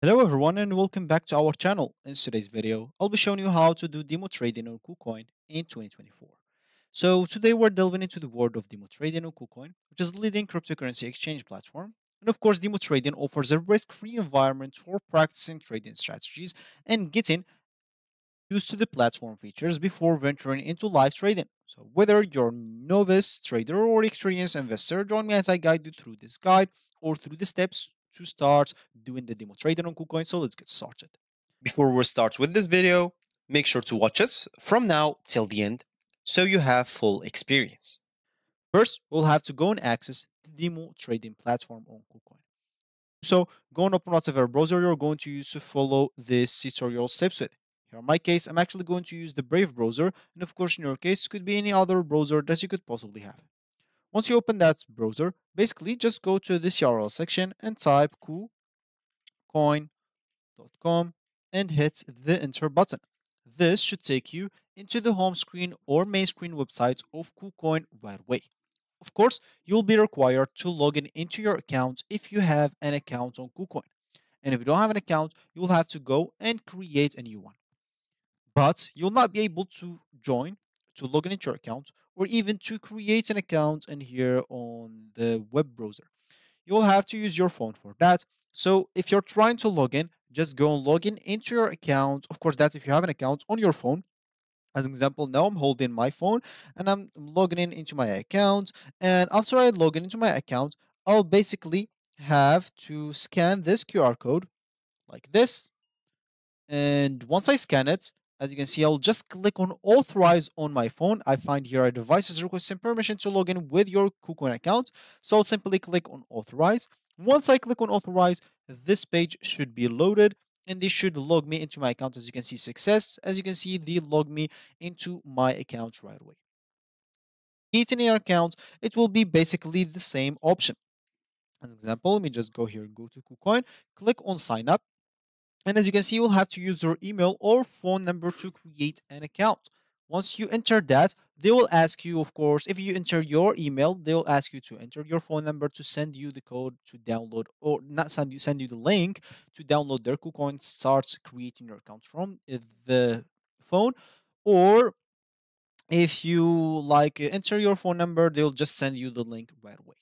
Hello everyone and welcome back to our channel. In today's video, I'll be showing you how to do demo trading on KuCoin in 2024. So today we're delving into the world of demo trading on KuCoin, which is the leading cryptocurrency exchange platform. And of course, demo trading offers a risk-free environment for practicing trading strategies and getting used to the platform features before venturing into live trading. So whether you're a novice trader or experienced investor, join me as I guide you through this guide or through the steps to start doing the demo trading on KuCoin. So let's get started. Before we start with this video, make sure to watch it from now till the end so you have full experience. First, we'll have to go and access the demo trading platform on KuCoin. So go and open whatever browser you're going to use to follow this tutorial steps with. Here in my case, I'm actually going to use the Brave browser, and of course in your case, it could be any other browser that you could possibly have. Once you open that browser, basically just go to this URL section and type kucoin.com and hit the enter button. This should take you into the home screen or main screen website of KuCoin right away. Of course, you'll be required to log in into your account if you have an account on KuCoin. And if you don't have an account, you'll have to go and create a new one. But you'll not be able to join to log in into your account or even to create an account in here on the web browser. You'll have to use your phone for that. So if you're trying to log in, just go and log in into your account. Of course, that's if you have an account on your phone. As an example, now I'm holding my phone and I'm logging in into my account. And after I log in into my account, I'll basically have to scan this QR code like this. And once I scan it, as you can see, I'll just click on authorize on my phone. I find here a device is requesting permission to log in with your KuCoin account. So I'll simply click on authorize. Once I click on authorize, this page should be loaded and this should log me into my account. As you can see, success. As you can see, they log me into my account right away. Creating your account, it will be basically the same option. As an example, let me just go here go to KuCoin, click on sign up. And as you can see, you'll have to use your email or phone number to create an account. Once you enter that, they will ask you, of course, if you enter your email, they will ask you to enter your phone number to send you the code to download, or not send you, send you the link to download their KuCoin, start creating your account from uh, the phone, or if you like enter your phone number, they'll just send you the link right away.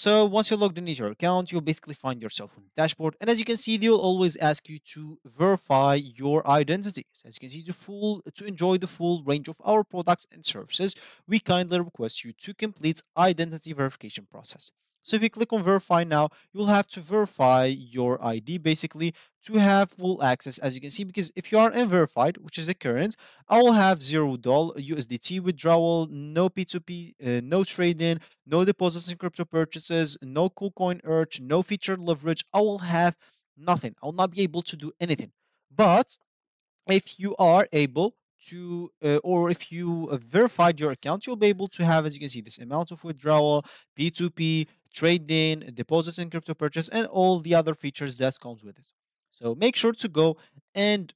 So once you're logged into your account, you'll basically find yourself on the dashboard. And as you can see, they'll always ask you to verify your identities. As you can see, to full to enjoy the full range of our products and services, we kindly request you to complete identity verification process. So if you click on verify now, you'll have to verify your ID basically to have full access as you can see because if you are unverified, which is the current, I will have zero doll USDT withdrawal, no P2P, uh, no trading, no deposits in crypto purchases, no KuCoin Earn, no feature leverage. I will have nothing. I will not be able to do anything. But if you are able to uh, or if you uh, verified your account you'll be able to have as you can see this amount of withdrawal p2p trading deposits in crypto purchase and all the other features that comes with it so make sure to go and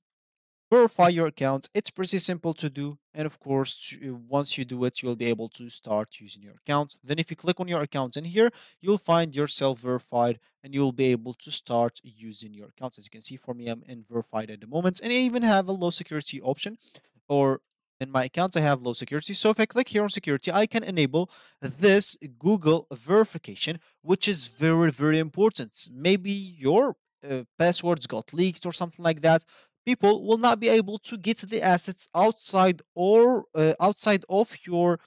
verify your account. It's pretty simple to do and of course once you do it you'll be able to start using your account. Then if you click on your account in here you'll find yourself verified and you'll be able to start using your account. As you can see for me i'm in verified at the moment and i even have a low security option or in my accounts I have low security. So if I click here on security, I can enable this Google verification, which is very, very important. Maybe your uh, passwords got leaked or something like that. People will not be able to get the assets outside or uh, outside of your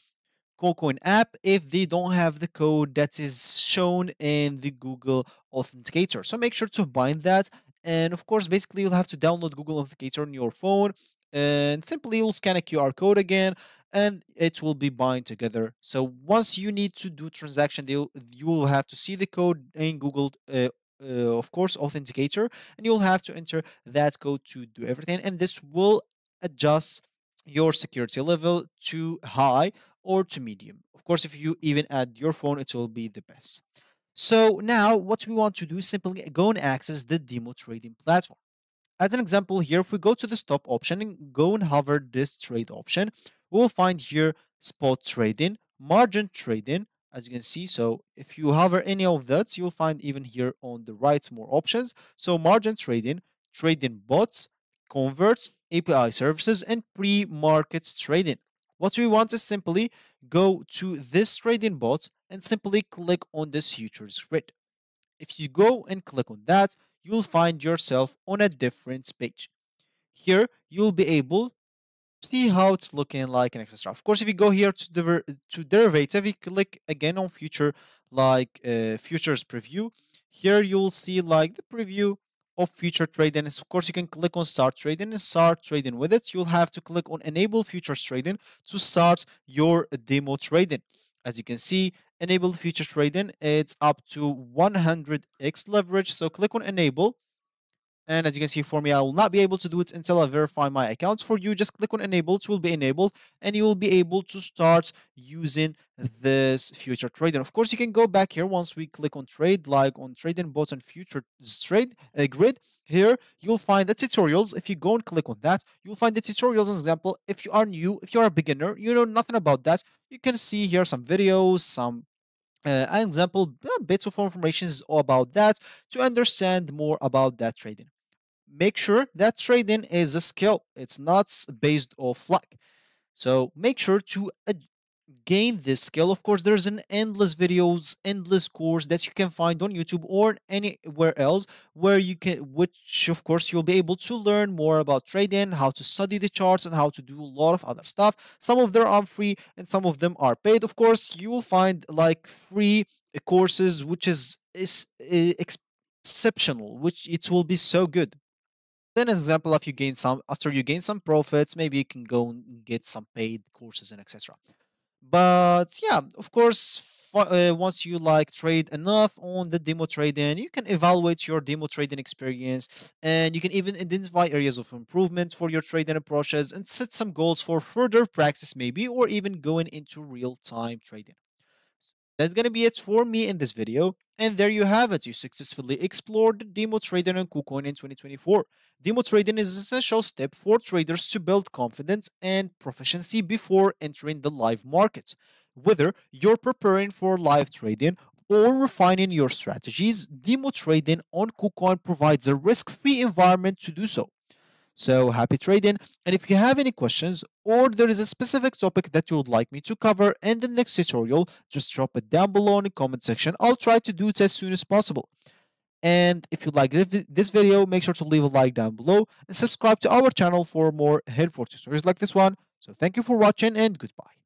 KuCoin app if they don't have the code that is shown in the Google Authenticator. So make sure to bind that. And of course, basically, you'll have to download Google Authenticator on your phone and simply you'll scan a QR code again and it will be bind together. So once you need to do transaction, deal, you will have to see the code in Google, uh, uh, of course, Authenticator, and you'll have to enter that code to do everything. And this will adjust your security level to high or to medium. Of course, if you even add your phone, it will be the best. So now what we want to do is simply go and access the demo trading platform. As an example here, if we go to the stop option and go and hover this trade option, we'll find here spot trading, margin trading, as you can see. So if you hover any of that, you'll find even here on the right more options. So margin trading, trading bots, converts, API services, and pre-market trading. What we want is simply go to this trading bot and simply click on this futures grid. If you go and click on that, you'll find yourself on a different page. Here, you'll be able to see how it's looking like and etc. Of course, if you go here to the to derivative, you click again on future like uh, futures preview. Here you'll see like the preview of future trading. And of course, you can click on start trading and start trading with it. You'll have to click on enable futures trading to start your demo trading. As you can see, enable futures trading. It's up to 100x leverage. So click on enable and as you can see for me, I will not be able to do it until I verify my accounts for you. Just click on enable, it will be enabled and you will be able to start using this future trading. Of course, you can go back here once we click on trade, like on trading bots and future trade uh, grid. Here, you'll find the tutorials. If you go and click on that, you'll find the tutorials. Example, if you are new, if you are a beginner, you know nothing about that, you can see here some videos, some uh, an example, bits of information is all about that to understand more about that trading make sure that trading is a skill. It's not based off luck. So make sure to uh, gain this skill. Of course, there's an endless videos, endless course that you can find on YouTube or anywhere else where you can, which of course you'll be able to learn more about trading, how to study the charts, and how to do a lot of other stuff. Some of them are free and some of them are paid. Of course, you will find like free courses, which is is, is exceptional, which it will be so good then, an example, if you gain some after you gain some profits, maybe you can go and get some paid courses and etc. But yeah, of course, uh, once you like trade enough on the demo trading, you can evaluate your demo trading experience, and you can even identify areas of improvement for your trading approaches and set some goals for further practice, maybe, or even going into real time trading. That's gonna be it for me in this video. And there you have it. You successfully explored demo trading on KuCoin in 2024. Demo trading is an essential step for traders to build confidence and proficiency before entering the live market. Whether you're preparing for live trading or refining your strategies, demo trading on KuCoin provides a risk-free environment to do so. So happy trading. And if you have any questions or there is a specific topic that you would like me to cover in the next tutorial, just drop it down below in the comment section. I'll try to do it as soon as possible. And if you like this video, make sure to leave a like down below and subscribe to our channel for more helpful tutorials like this one. So thank you for watching and goodbye.